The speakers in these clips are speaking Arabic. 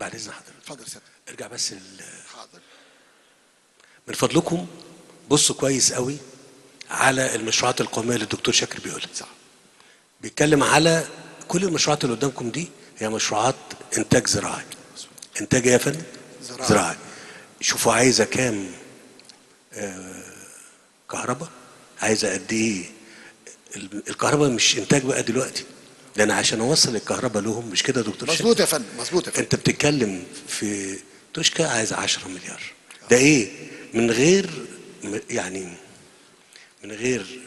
بعد إذن حضرتك. اتفضل سيادة. ارجع بس ال- حاضر. من فضلكم بصوا كويس قوي على المشروعات القومية اللي الدكتور شاكر بيقولها. صح. بيتكلم على كل المشروعات اللي قدامكم دي هي مشروعات إنتاج زراعي. إنتاج إيه يا فندم؟ زراعي. زراعي. شوفوا عايزة كام آه كهرباء؟ عايزة قد إيه؟ ال- الكهرباء مش إنتاج بقى دلوقتي. ده أنا عشان اوصل الكهرباء لهم مش كده يا دكتور مظبوط يا فندم مظبوط يا فندم. انت بتتكلم في توشكا عايز 10 مليار. ده إيه؟ من غير يعني من غير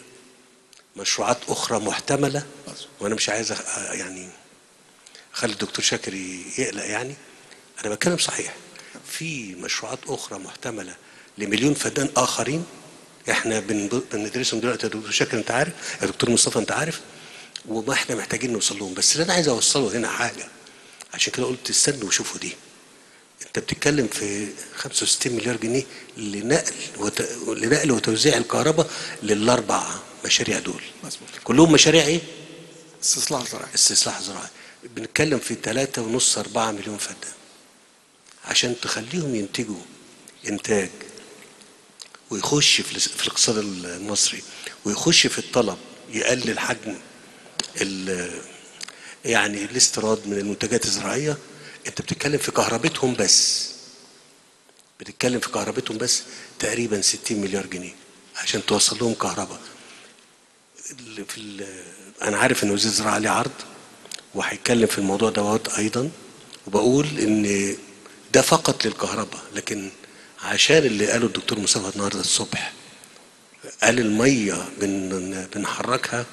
مشروعات أخرى محتملة؟ وأنا مش عايز يعني اخلي الدكتور شاكر يقلق يعني. أنا بتكلم صحيح. في مشروعات أخرى محتملة لمليون فدان آخرين؟ إحنا بن- بندرسهم دلوقتي يا دكتور شاكر انت عارف؟ يا دكتور مصطفى انت عارف؟ وما إحنا محتاجين نوصل لهم. بس اللي أنا عايز أوصله هنا حاجة. عشان كده قلت استنوا وشوفوا دي. أنت بتتكلم في 65 مليار جنيه لنقل وت... لنقل وتوزيع الكهرباء للأربع مشاريع دول. مظبوط. كلهم مشاريع إيه؟ استصلاح زراعي. استصلاح زراعي. بنتكلم في 3 ونص 4 مليون فدان عشان تخليهم ينتجوا إنتاج ويخش في الاقتصاد المصري ويخش في الطلب يقلل حجم يعني الاستيراد من المنتجات الزراعية. انت بتتكلم في كهربتهم بس. بتتكلم في كهربتهم بس تقريبا 60 مليار جنيه عشان توصل لهم كهرباء. ال- في أنا عارف إن وزير الزراعة عليه عرض وهيتكلم في الموضوع دوت أيضا. وبقول إن ده فقط للكهرباء لكن عشان اللي قاله الدكتور مصطفى النهارده الصبح قال المية بن بنحركها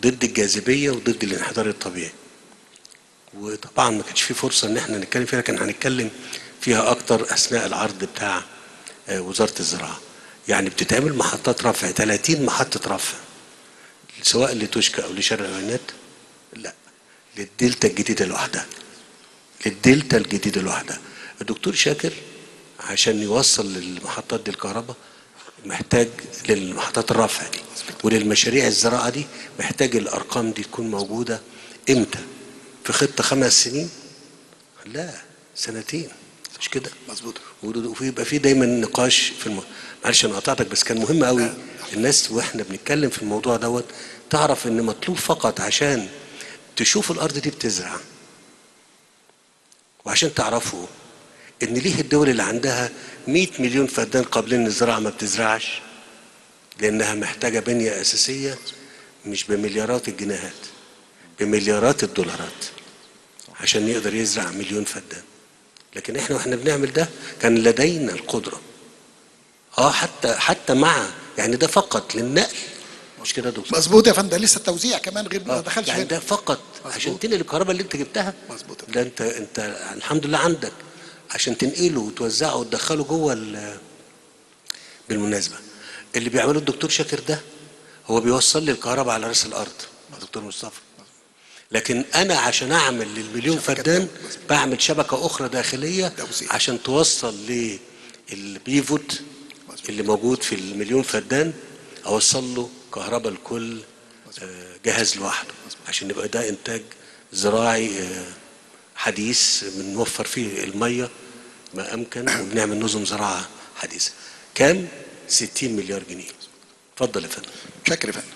ضد الجاذبية وضد الانحدار الطبيعي. وطبعا ما كانش في فرصة إن إحنا نتكلم فيها لكن هنتكلم فيها أكتر أثناء العرض بتاع آه، وزارة الزراعة. يعني بتتعمل محطات رفع 30 محطة رفع سواء لتوشكا أو لشارع العينات لا للدلتا الجديدة لوحدها. للدلتا الجديدة لوحدها. الدكتور شاكر عشان يوصل للمحطات دي الكهرباء محتاج للمحطات الرفع دي. وللمشاريع الزراعة دي محتاج الأرقام دي تكون موجودة إمتى؟ في خطة خمس سنين؟ لا سنتين. مش كده؟ مظبوط. ويبقى في دايما نقاش في الم... معلش أنا قطعتك بس كان مهم قوي الناس وإحنا بنتكلم في الموضوع دوت تعرف إن مطلوب فقط عشان تشوف الأرض دي بتزرع. وعشان تعرفوا إن ليه الدول اللي عندها 100 مليون فدان قابلين للزراعه ما بتزرعش؟ لأنها محتاجة بنية أساسية مش بمليارات الجنيهات بمليارات الدولارات عشان يقدر يزرع مليون فدان. لكن إحنا وإحنا بنعمل ده كان لدينا القدرة. آه حتى حتى مع يعني ده فقط للنقل. مش كده دكتور؟ مظبوط يا فندم ده لسه التوزيع كمان غير ما آه، دخلش يعني ده فقط مظبوط. عشان تنقل الكهرباء اللي أنت جبتها. مظبوط ده أنت أنت الحمد لله عندك. عشان تنقله وتوزعه وتدخله جوه ال- بالمناسبة. اللي بيعمله الدكتور شاكر ده هو بيوصل لي الكهرباء على رأس الأرض. دكتور مصطفى. لكن أنا عشان أعمل للمليون فدان بعمل شبكة أخرى داخلية. عشان توصل للبيفوت اللي موجود في المليون فدان أوصل له كهرباء لكل آه، جهاز لوحده. عشان يبقى ده إنتاج زراعي آه، حديث بنوفر فيه المية ما أمكن وبنعمل نظم زراعة حديثة. كام 60 مليار جنيه. اتفضل يا فندم. شكرا يا فندم.